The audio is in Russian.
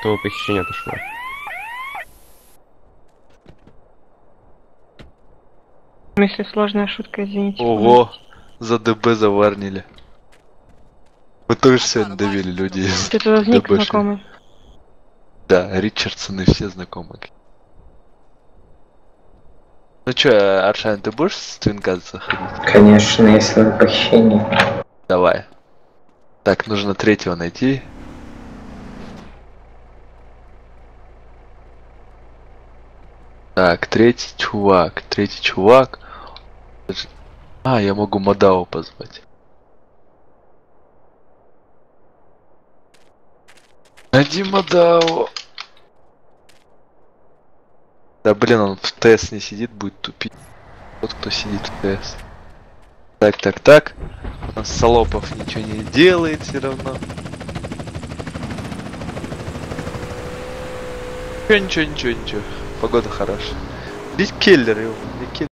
этого похищения отошло. В смысле, сложная шутка, извините. Ого, за ДБ заварнили. Мы тоже сегодня давили людей. Ты вник ДБшных. знакомый. Да, Ричардсоны все знакомы. Ну чё, Аршан, ты будешь с Твингаз заходить? Конечно, если на похищение. Давай. Так, нужно третьего найти. Так, третий чувак, третий чувак. А, я могу Мадао позвать. Найди Мадао. Да блин, он в ТС не сидит, будет тупить. Тот, кто сидит в ТС. Так, так, так. У нас Солопов ничего не делает все равно. Ничего, ничего, ничего, ничего. Погода хорошая. Ведь Келлер его.